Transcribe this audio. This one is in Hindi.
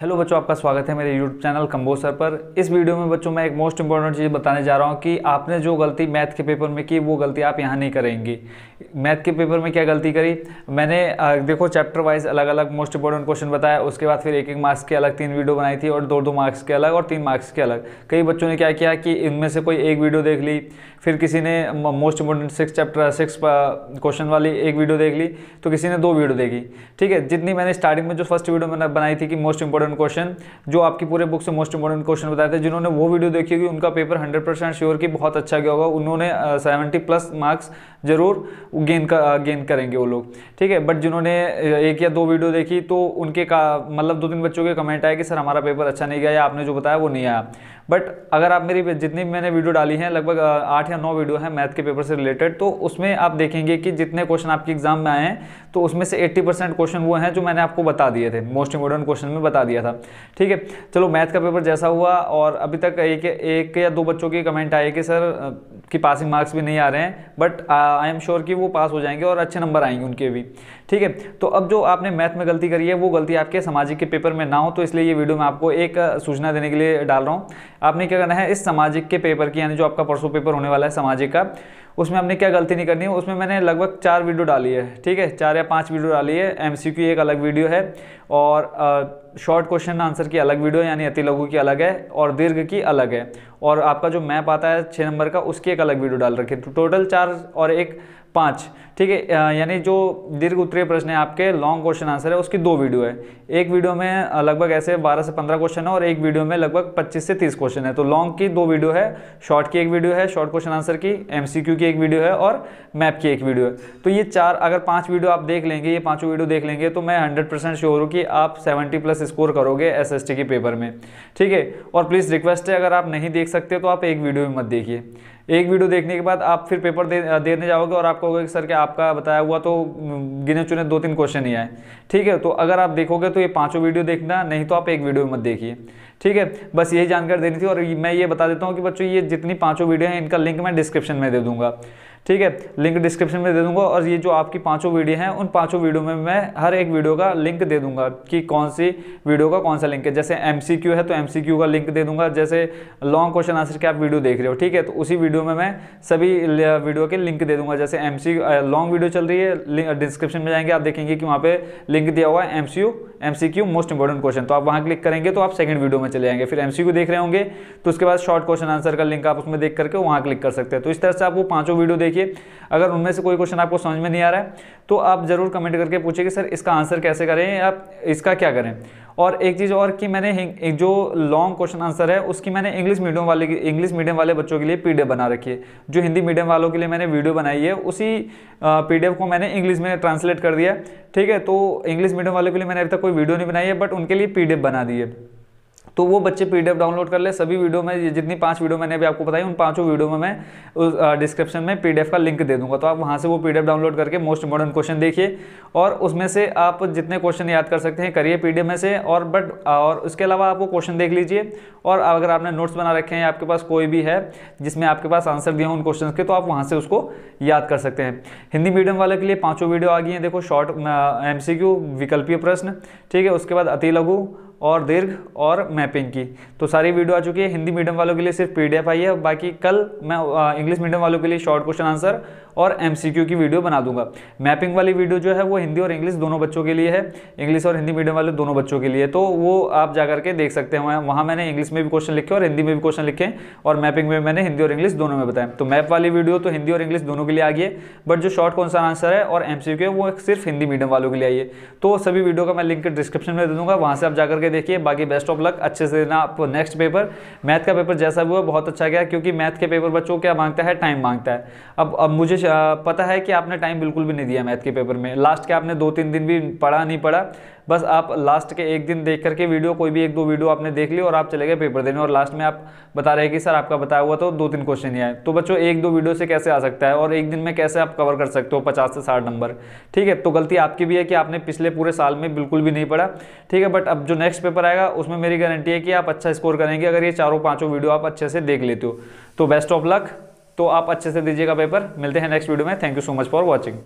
हेलो बच्चों, आपका स्वागत है मेरे यूट्यूब चैनल कंबो सर पर। इस वीडियो में बच्चों, मैं एक मोस्ट इंपॉर्टेंट चीज़ बताने जा रहा हूँ कि आपने जो गलती मैथ के पेपर में की, वो गलती आप यहाँ नहीं करेंगी। मैथ के पेपर में क्या गलती करी? मैंने देखो चैप्टर वाइज अलग अलग मोस्ट इंपॉर्टेंट क्वेश्चन बताया, उसके बाद फिर एक एक मार्क्स के अलग तीन वीडियो बनाई थी और दो दो मार्क्स के अलग और तीन मार्क्स के अलग। कई बच्चों ने क्या किया कि इनमें से कोई एक वीडियो देख ली, फिर किसी ने most important six chapter six question वाली एक वीडियो देख ली तो किसी ने दो वीडियो देखी। ठीक है, जितनी मैंने स्टार्टिंग में जो फ़र्स्ट वीडियो मैंने बनाई थी कि मोस्ट इंपॉर्टेंट क्वेश्चन जो आपकी पूरे बुक से मोस्ट इंपॉर्टेंट क्वेश्चन बताए थे, जिन्होंने वो वीडियो देखी होगी, उनका पेपर हंड्रेड परसेंट श्योर की बहुत अच्छा गया होगा। उन्होंने सेवेंटी प्लस मार्क्स ज़रूर गेन का, गेन करेंगे वो लोग। ठीक है बट जिन्होंने एक या दो वीडियो देखी तो उनके का मतलब दो तीन बच्चों के कमेंट आए कि, सर, हमारा पेपर अच्छा नहीं गया या आपने जो बताया वो नहीं आया। बट अगर आप मेरी, जितनी मैंने वीडियो डाली हैं, लगभग आठ या नौ वीडियो है मैथ के पेपर से रिलेटेड तो उसमें आप देखेंगे कि जितने क्वेश्चन आपके एग्ज़ाम में आए हैं तो उसमें से 80 परसेंट क्वेश्चन वो हैं जो मैंने आपको बता दिए थे। मोस्ट इंपोर्टेंट क्वेश्चन में बता दिया था। ठीक है, चलो मैथ का पेपर जैसा हुआ और अभी तक एक एक या दो बच्चों की कमेंट आए कि, सर की पासिंग मार्क्स भी नहीं आ रहे हैं बट आई एम श्योर कि वो पास हो जाएँगे और अच्छे नंबर आएँगे उनके भी। ठीक है? तो अब जो आपने मैथ में गलती करी है, वो गलती आपके सामाजिक के पेपर में ना हो तो इसलिए ये वीडियो मैं आपको एक सूचना देने के लिए डाल रहा हूँ। आपने क्या करना है, इस सामाजिक के पेपर की, यानी जो आपका परसों पेपर होने वाला है सामाजिक का उसमें हमने क्या गलती नहीं करनी है उसमें मैंने लगभग चार वीडियो डाली है, ठीक है? चार या पाँच वीडियो डाली है एमसीक्यू एक अलग वीडियो है और शॉर्ट क्वेश्चन आंसर की अलग वीडियो यानी अति लघु की अलग है और दीर्घ की अलग है। और आपका जो मैप आता है छः नंबर का, उसकी एक अलग वीडियो डाल रखी है। तो टोटल चार और एक पाँच। ठीक है यानी जो दीर्घ उत्तरीय प्रश्न है, आपके लॉन्ग क्वेश्चन आंसर है, उसकी दो वीडियो है। एक वीडियो में लगभग ऐसे 12 से 15 क्वेश्चन है और एक वीडियो में लगभग 25 से 30 क्वेश्चन है। तो लॉन्ग की दो वीडियो है शॉर्ट की एक वीडियो है शॉर्ट क्वेश्चन आंसर की एमसीक्यू की एक वीडियो है और मैप की एक वीडियो है। तो ये चार, अगर पाँच वीडियो आप देख लेंगे, ये पाँचों वीडियो देख लेंगे तो मैं हंड्रेड परसेंट श्योर हूँ कि आप सेवेंटी प्लस स्कोर करोगे एसएसटी के पेपर में। ठीक है, और प्लीज़ रिक्वेस्ट है, अगर आप नहीं देख सकते तो आप एक वीडियो में मत देखिए। एक वीडियो देखने के बाद आप फिर पेपर दे, देने जाओगे और आपको कहोगे सर कि आपका बताया हुआ तो गिने चुने दो तीन क्वेश्चन ही आए। ठीक है तो अगर आप देखोगे तो ये पाँचों वीडियो देखना, नहीं तो आप एक वीडियो मत देखिए। ठीक है, बस यही जानकारी देनी थी और मैं ये बता देता हूँ कि बच्चों, ये जितनी पाँचों वीडियो हैं, इनका लिंक मैं डिस्क्रिप्शन में दे दूँगा। ठीक है? लिंक डिस्क्रिप्शन में दे दूँगा और ये जो आपकी पाँचों वीडियो हैं, उन पाँचों वीडियो में मैं हर एक वीडियो का लिंक दे दूँगा कि कौन सी वीडियो का कौन सा लिंक है। जैसे एम है तो एम का लिंक दे दूँगा। जैसे लॉन्ग क्वेश्चन आंसर के आप वीडियो देख रहे हो, ठीक है? तो उसी वीडियो में मैं सभी वीडियो के लिंक दे दूँगा। जैसे एम लॉन्ग वीडियो चल रही है डिस्क्रिप्शन में जाएँगे, आप देखेंगे कि वहाँ पे लिंक दिया हुआ है M C most important question तो आप वहाँ क्लिक करेंगे तो आप सेकंड वीडियो में चले जाएँगे फिर एम देख रहे होंगे तो उसके बाद शॉर्ट क्वेश्चन आंसर का लिंक आप उसमें देख करके वहाँ क्लिक कर सकते हैं। तो इस तरह से आप वो पाँचों वीडियो देखिए अगर उनमें से कोई क्वेश्चन आपको समझ में नहीं आ रहा है तो आप ज़रूर कमेंट करके पूछिए कि सर इसका आंसर कैसे करें आप इसका क्या करें। और एक चीज़ और कि मैंने जो लॉन्ग क्वेश्चन आंसर है, उसकी मैंने इंग्लिश मीडियम वाले इंग्लिश मीडियम वाले बच्चों के लिए पीडीएफ बना रखी है। जो हिंदी मीडियम वालों के लिए मैंने वीडियो बनाई है, उसी पीडीएफ को मैंने इंग्लिश में ट्रांसलेट कर दिया ठीक है तो इंग्लिश मीडियम वालों के लिए मैंने अभी तक कोई वीडियो नहीं बनाई है बट उनके लिए पीडीएफ बना दी है। तो वो बच्चे पीडीएफ डाउनलोड कर ले, सभी वीडियो में जितनी पाँच वीडियो मैंने अभी आपको बताई, उन पाँचों वीडियो में मैं डिस्क्रिप्शन में पीडीएफ का लिंक दे दूँगा। तो आप वहाँ से वो पीडीएफ डाउनलोड करके मोस्ट इंपॉर्टेंट क्वेश्चन देखिए और उसमें से आप जितने क्वेश्चन याद कर सकते हैं, करिए पीडीएफ में से और बट और उसके अलावा आप वो क्वेश्चन देख लीजिए और अगर आपने नोट्स बना रखे हैं, आपके पास कोई भी है, जिसमें आपके पास आंसर दिया उन क्वेश्चन के तो आप वहाँ से उसको याद कर सकते हैं। हिंदी मीडियम वाले के लिए पाँचों वीडियो आ गई हैं। देखो शॉर्ट एम विकल्पीय प्रश्न, ठीक है, उसके बाद अति लघु और दीर्घ और मैपिंग की। तो सारी वीडियो आ चुकी है, हिंदी मीडियम वालों के लिए सिर्फ़ पीडीएफ आई है। बाकी कल मैं इंग्लिश मीडियम वालों के लिए शॉर्ट क्वेश्चन आंसर और एमसीक्यू की वीडियो बना दूँगा। मैपिंग वाली वीडियो जो है वो हिंदी और इंग्लिश दोनों बच्चों के लिए है। इंग्लिश और हिंदी मीडियम वाले दोनों बच्चों के लिए। तो वो आप जा करके देख सकते हैं। वहाँ मैंने इंग्लिश में भी क्वेश्चन लिखे और हिंदी में भी क्वेश्चन लिखे और मैपिंग में मैंने हिंदी और इंग्लिश दोनों में बताया तो मैप वाली वीडियो तो हिंदी और इंग्लिश दोनों के लिए आ गई है। बट जो शॉर्ट कौन सा आंसर है और एमसीक्यू है, वो सिर्फ़ हिंदी मीडियम वालों के लिए आई है तो सभी वीडियो का मैं लिंक डिस्क्रिप्शन में दे दूँगा। वहाँ से आप जाकर के देखिए। बाकी बेस्ट ऑफ़ लक अच्छे से देना आप नेक्स्ट पेपर मैथ का पेपर जैसा भी हुआ, बहुत अच्छा गया। क्योंकि मैथ के पेपर बच्चों क्या माँगता है? टाइम माँगता है। अब अब मुझे पता है कि आपने टाइम बिल्कुल भी नहीं दिया मैथ के पेपर में। लास्ट के आपने दो तीन दिन भी पढ़ा, नहीं पढ़ा। बस आप लास्ट के एक दिन देख करके वीडियो कोई भी एक दो वीडियो आपने देख ली और आप चले गए पेपर देने। और लास्ट में आप बता रहे हैं कि, सर, आपका बताया हुआ तो दो तीन क्वेश्चन ही आए। तो बच्चों, एक दो वीडियो से कैसे आ सकता है और एक दिन में कैसे आप कवर कर सकते हो पचास से साठ नंबर ठीक है तो गलती आपकी भी है कि आपने पिछले पूरे साल में बिल्कुल भी नहीं पढ़ा। ठीक है बट अब जो नेक्स्ट पेपर आएगा, उसमें मेरी गारंटी है कि आप अच्छा स्कोर करेंगे। अगर ये चारों पाँचों वीडियो आप अच्छे से देख लेते हो। तो बेस्ट ऑफ़ लक तो आप अच्छे से दीजिएगा पेपर। मिलते हैं नेक्स्ट वीडियो में। Thank you so much for watching